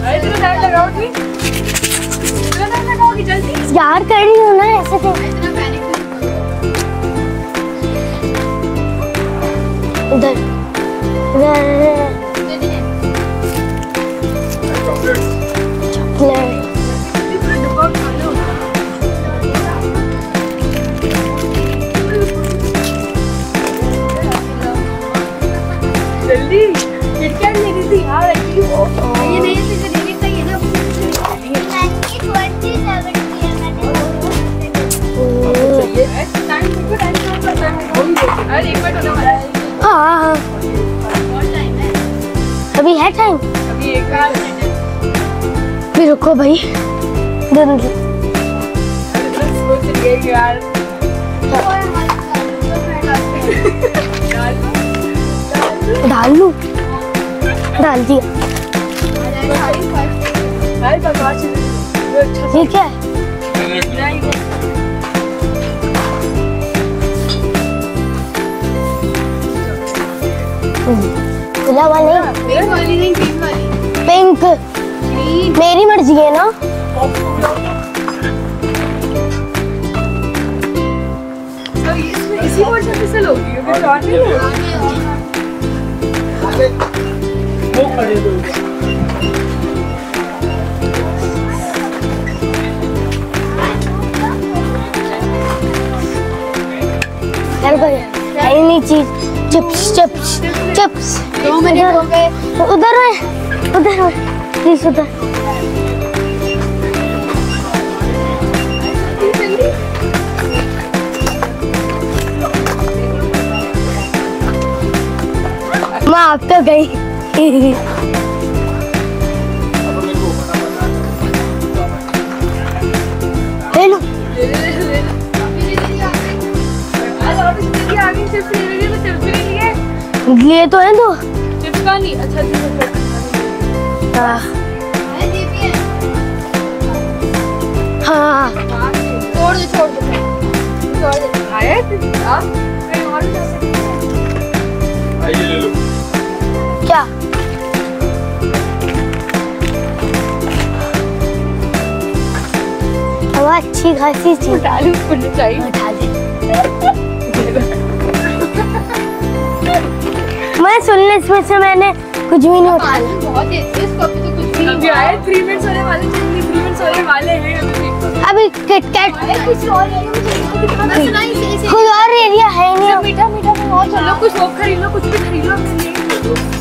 अरे तेरा टाइम लगाओगी तेरा टाइम लगाओगी जल्दी यार कर रही हूँ ना ऐसे तो। उधर। उधर। रुको भाई। दो मिनट है डाल लूँ? डाल दिया। ये क्या है? खुला वाला नहीं पिंक। मेरी मर्ज़ी है ना? इसी से लोगी चीज़। Chips chips chips. दो मिनट हो गए। उधर है उधर है। प्लीज़ उधर मैं आप तो गई ले लो आज ऑफ़िस में भी आगे चिप्स ले रही है तो चिप्स नहीं तो का है हाँ। छोड़ दे छोड़ दे। छोड़ दे। क्या? हवा अच्छी खासी चाहिए। उठा दे। मैं सुनने से मैंने कुछ भी नहीं उठाया बहुत है तो कुछ भी अभी आए थ्री मिनट्स होने वाले जल्दी थ्री मिनट्स होने वाले हैं अभी अभी किटकैट कुछ और कोई और एरिया है नहीं। मीठा मीठा और चलो कुछ और खरीद लो कुछ भी खरीद लो। अपने लिए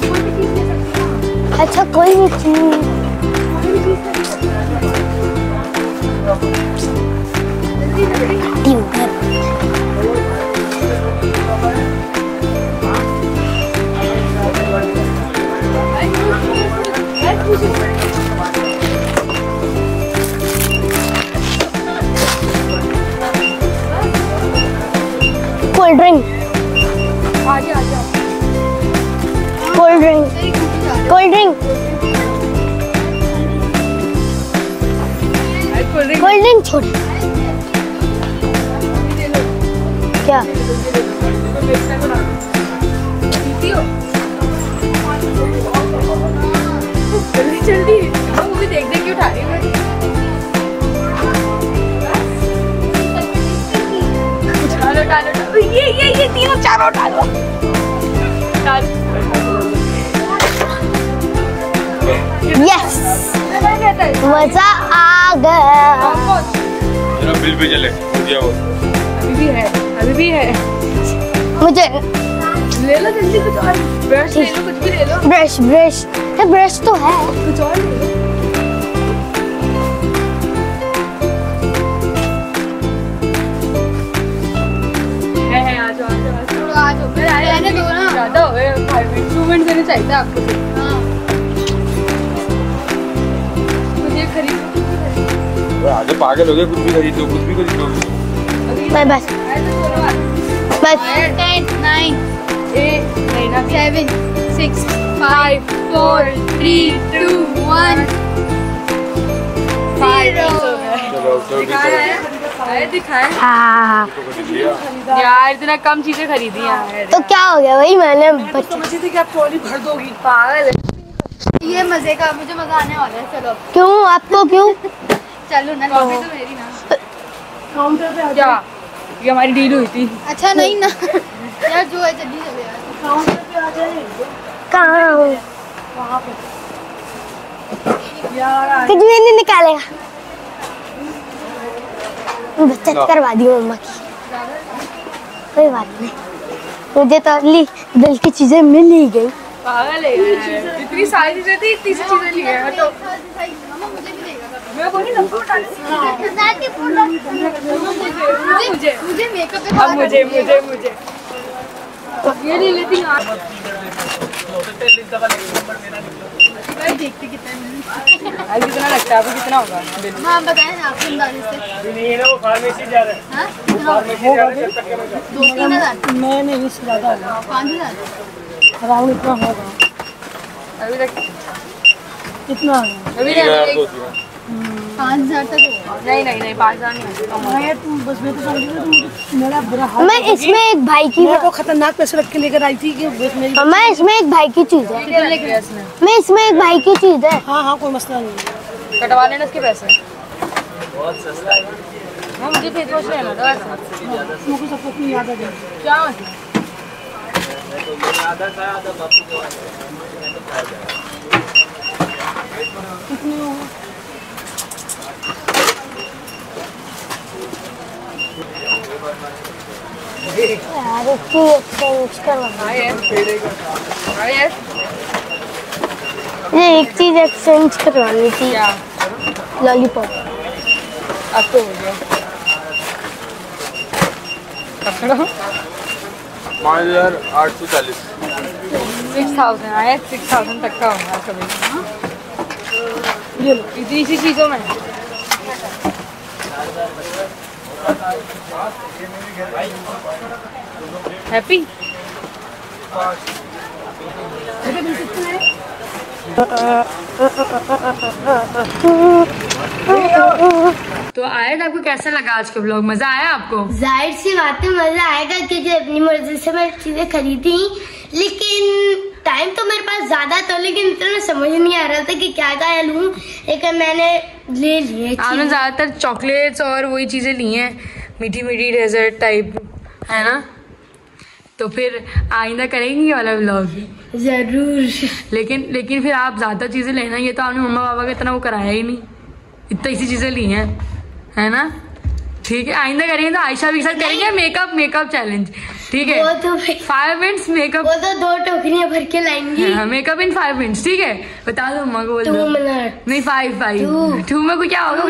कोई भी चीज़ ले सकते हो अच्छा कोई भी चीज़ हो। जल्दी जल्दी cold drink cold drink cold drink छोड़। क्या? ये ये ये तीनों चारों डाल यस मज़ा आ गया मेरा बिल भी जले अभी भी है अभी भी है। मुझे ले लो जल्दी कुछ और। ब्रश ले लो कुछ भी ले लो। Brush brush. है ब्रश तो है। कुछ और है है आ जाओ आ जाओ आ जाओ। तो अरे आने दो ना। ज़्यादा हो गए। फाइव मिनट टू मिनट देने चाहिए आपको। आगे पागल हो गए कुछ भी खरीदो कुछ भी खरीदो। बस। बस आए तो बस ten nine eight seven six five four three two one हाँ? तो यार इतना कम चीज़ें खरीदी यार तो क्या हो गया वही मैंने बच थी कि आप ट्रॉली भर दोगी। पागल ये मज़े का मुझे मज़ा आने वाला है चलो। क्यों? आपको क्यों? चलो ना तो मेरी ना। काउंटर पे क्या? ये हमारी डील हुई थी। अच्छा नहीं ना। यार जो है जल्दी चले यार काउंटर पे आ जाए। कहाँ? हूँ वहाँ पे। यार कुछ भी नहीं निकालेगा बचत करवा दी मम्मा की। कोई बात नहीं। मुझे तो अगली दिल की चीज़ें मिल ही गई। पागल है इतनी सारी चीज़ें थी इतनी सी चीज़ें नहीं है तो मुझे मुझे मुझे मुझे। मुझे ये ले लेती हूँ मैं देखती कितना है। लगता है? आपको कितना होगा? हाँ बताएँ आपके अंदाजे से हाँ? कितना होगा? दो तीन हज़ार। मैं नहीं इससे ज़्यादा होगा। पाँच हज़ार? अराउंड इतना होगा। अभी तक कितना अभी पाँच हज़ार तक नहीं नहीं नहीं पाँच हज़ार नहीं। तुम बस मैं तो समझ हूँ मेरा बुरा हाल मैं इसमें एक भाई की मेरे को खतरनाक पैसे रख के लेकर आई थी कि मैं इसमें एक भाई की चीज़ है। कितने मैं इसमें एक भाई की चीज़ है। हाँ हाँ कोई मसला नहीं कटवा लेना इसके पैसे। बहुत सस्ता है। हाँ मुझे फेस वॉश लेना था वैसे सब कुछ नहीं याद आ जाएगा क्या चीज़ एक्सचेंज करवा हाँ यार हाँ। मुझे एक चीज़ एक्सचेंज करवानी थी। लॉलीपॉप अब तो हो गया। पाँच हज़ार आठ सौ चालीस। सिक्स थाउज़ेंड आया सिक्स थाउज़ेंड तक का होगा कभी ये लो। इतनी सी चीज़ों में। हैप्पी? तो आयत आपको, कैसा लगा आज का ब्लॉग मज़ा आया आपको? ज़ाहिर सी बात है, मज़ा आएगा, क्योंकि अपनी मर्ज़ी से मैं चीज़ें खरीदी, लेकिन टाइम तो मेरे पास ज़्यादा था लेकिन इतना समझ नहीं आ रहा था कि क्या क्या लूँ। लेकिन मैंने ले लिए आपने ज़्यादातर चॉकलेट्स और वही चीज़ें ली हैं मीठी मीठी डेजर्ट टाइप है ना? तो फिर आइंदा करेंगे ये वाला ब्लॉग ज़रूर। लेकिन लेकिन फिर आप ज़्यादा चीज़ें लेना ये तो आपने मम्मा पापा का इतना वो कराया ही नहीं। इतना इसी चीज़ें ली हैं है ना? ठीक है आइंदा करेंगे तो आयशा के साथ करेंगे मेकअप मेकअप चैलेंज ठीक वो है तो फाइव मिनट्स मेकअप वो तो दो टोकरियाँ भर के लाएँगी। मेकअप इन फाइव मिनट्स ठीक है? बता दो मम्मा को बोल दो। नहीं फाइव फाइव टू में कोई क्या होगा?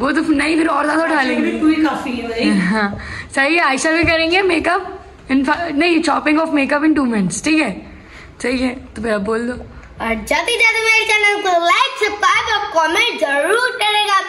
वो तो नहीं फिर और ज़्यादा उठा लेंगे। तू ही है हाँ सही है आयशा भी करेंगे मेकअप इन नहीं chopping off makeup in two minutes ठीक है? सही है तो फिर आप बोल दो। और जाते जाते मेरे चैनल को लाइक सब्सक्राइब और कमेंट ज़रूर करेगा।